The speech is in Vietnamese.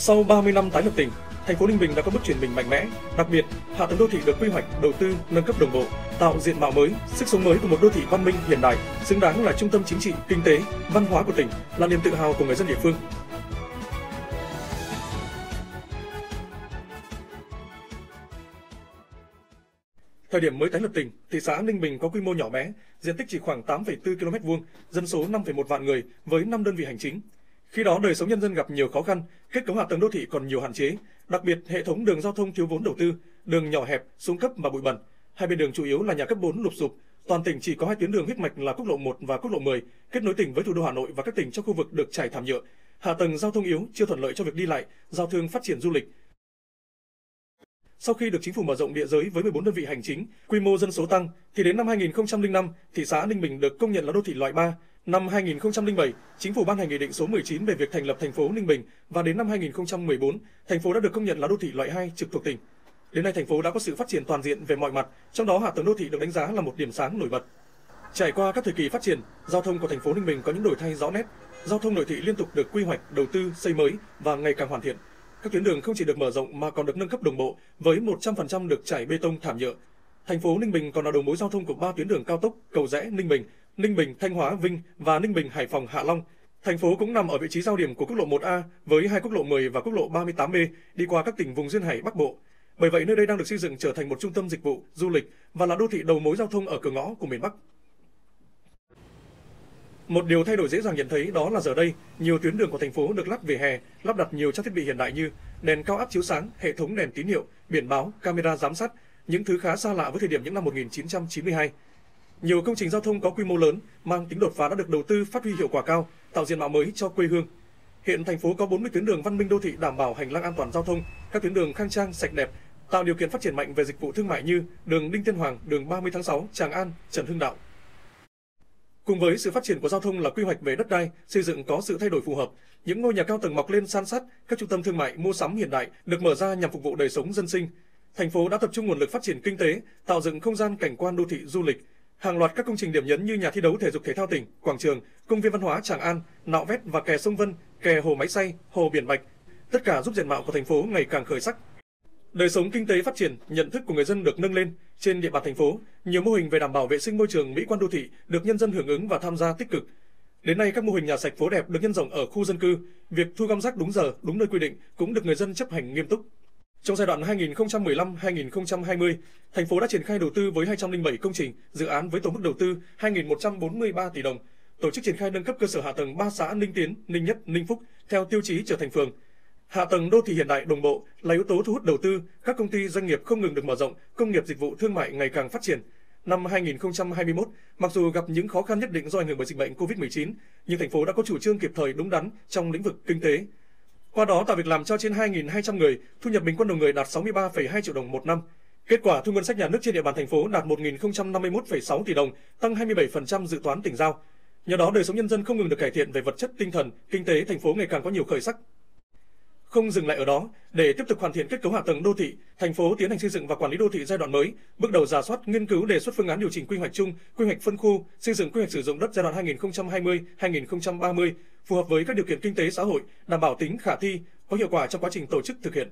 Sau 30 năm tái lập tỉnh, thành phố Ninh Bình đã có bước chuyển mình mạnh mẽ. Đặc biệt, hạ tầng đô thị được quy hoạch, đầu tư, nâng cấp đồng bộ, tạo diện mạo mới, sức sống mới của một đô thị văn minh hiện đại, xứng đáng là trung tâm chính trị, kinh tế, văn hóa của tỉnh, là niềm tự hào của người dân địa phương. Thời điểm mới tái lập tỉnh, thị xã Ninh Bình có quy mô nhỏ bé, diện tích chỉ khoảng 8,4 km vuông, dân số 5,1 vạn người với 5 đơn vị hành chính. Khi đó đời sống nhân dân gặp nhiều khó khăn, kết cấu hạ tầng đô thị còn nhiều hạn chế, đặc biệt hệ thống đường giao thông thiếu vốn đầu tư, đường nhỏ hẹp, xuống cấp và bụi bẩn. Hai bên đường chủ yếu là nhà cấp 4 lụp sụp. Toàn tỉnh chỉ có hai tuyến đường huyết mạch là quốc lộ 1 và quốc lộ 10, kết nối tỉnh với thủ đô Hà Nội và các tỉnh trong khu vực được trải thảm nhựa. Hạ tầng giao thông yếu chưa thuận lợi cho việc đi lại, giao thương phát triển du lịch, sau khi được chính phủ mở rộng địa giới với 14 đơn vị hành chính, quy mô dân số tăng, thì đến năm 2005, thị xã Ninh Bình được công nhận là đô thị loại 3. Năm 2007, chính phủ ban hành nghị định số 19 về việc thành lập thành phố Ninh Bình và đến năm 2014, thành phố đã được công nhận là đô thị loại 2 trực thuộc tỉnh. Đến nay thành phố đã có sự phát triển toàn diện về mọi mặt, trong đó hạ tầng đô thị được đánh giá là một điểm sáng nổi bật. Trải qua các thời kỳ phát triển, giao thông của thành phố Ninh Bình có những đổi thay rõ nét. Giao thông nội thị liên tục được quy hoạch, đầu tư, xây mới và ngày càng hoàn thiện. Các tuyến đường không chỉ được mở rộng mà còn được nâng cấp đồng bộ với 100% được trải bê tông thảm nhựa. Thành phố Ninh Bình còn là đầu mối giao thông của ba tuyến đường cao tốc Cầu Rẽ Ninh Bình, Ninh Bình Thanh Hóa Vinh và Ninh Bình Hải Phòng Hạ Long. Thành phố cũng nằm ở vị trí giao điểm của quốc lộ 1A với hai quốc lộ 10 và quốc lộ 38B đi qua các tỉnh vùng duyên hải Bắc Bộ. Bởi vậy nơi đây đang được xây dựng trở thành một trung tâm dịch vụ, du lịch và là đô thị đầu mối giao thông ở cửa ngõ của miền Bắc. Một điều thay đổi dễ dàng nhận thấy đó là giờ đây, nhiều tuyến đường của thành phố được lắp vỉa hè, lắp đặt nhiều trang thiết bị hiện đại như đèn cao áp chiếu sáng, hệ thống đèn tín hiệu, biển báo, camera giám sát, những thứ khá xa lạ với thời điểm những năm 1992. Nhiều công trình giao thông có quy mô lớn, mang tính đột phá đã được đầu tư phát huy hiệu quả cao, tạo diện mạo mới cho quê hương. Hiện thành phố có 40 tuyến đường văn minh đô thị đảm bảo hành lang an toàn giao thông, các tuyến đường khang trang, sạch đẹp, tạo điều kiện phát triển mạnh về dịch vụ thương mại như đường Đinh Tiên Hoàng, đường 30 tháng 6, Tràng An, Trần Hưng Đạo. Cùng với sự phát triển của giao thông là quy hoạch về đất đai, xây dựng có sự thay đổi phù hợp, những ngôi nhà cao tầng mọc lên san sát, các trung tâm thương mại mua sắm hiện đại được mở ra nhằm phục vụ đời sống dân sinh. Thành phố đã tập trung nguồn lực phát triển kinh tế, tạo dựng không gian cảnh quan đô thị du lịch. Hàng loạt các công trình điểm nhấn như nhà thi đấu thể dục thể thao tỉnh, quảng trường, công viên văn hóa Tràng An, nạo vét và kè sông Vân, kè hồ máy xay, hồ biển Bạch, tất cả giúp diện mạo của thành phố ngày càng khởi sắc. Đời sống kinh tế phát triển, nhận thức của người dân được nâng lên. Trên địa bàn thành phố, nhiều mô hình về đảm bảo vệ sinh môi trường mỹ quan đô thị được nhân dân hưởng ứng và tham gia tích cực. Đến nay các mô hình nhà sạch phố đẹp được nhân rộng ở khu dân cư, việc thu gom rác đúng giờ, đúng nơi quy định cũng được người dân chấp hành nghiêm túc. Trong giai đoạn 2015-2020, thành phố đã triển khai đầu tư với 207 công trình, dự án với tổng mức đầu tư 2.143 tỷ đồng, tổ chức triển khai nâng cấp cơ sở hạ tầng 3 xã Ninh Tiến, Ninh Nhất, Ninh Phúc theo tiêu chí trở thành phường, Hạ tầng đô thị hiện đại đồng bộ là yếu tố thu hút đầu tư, các công ty doanh nghiệp không ngừng được mở rộng, công nghiệp dịch vụ thương mại ngày càng phát triển. Năm 2021, mặc dù gặp những khó khăn nhất định do ảnh hưởng bởi dịch bệnh COVID-19, nhưng thành phố đã có chủ trương kịp thời đúng đắn trong lĩnh vực kinh tế. Qua đó tạo việc làm cho trên 2.200 người, thu nhập bình quân đầu người đạt 63,2 triệu đồng một năm. Kết quả thu ngân sách nhà nước trên địa bàn thành phố đạt 1.051,6 tỷ đồng, tăng 27% dự toán tỉnh giao. Nhờ đó đời sống nhân dân không ngừng được cải thiện về vật chất tinh thần, kinh tế thành phố ngày càng có nhiều khởi sắc. Không dừng lại ở đó, để tiếp tục hoàn thiện kết cấu hạ tầng đô thị, thành phố tiến hành xây dựng và quản lý đô thị giai đoạn mới, bước đầu giả soát, nghiên cứu đề xuất phương án điều chỉnh quy hoạch chung, quy hoạch phân khu, xây dựng quy hoạch sử dụng đất giai đoạn 2020-2030 phù hợp với các điều kiện kinh tế xã hội, đảm bảo tính khả thi, có hiệu quả trong quá trình tổ chức thực hiện.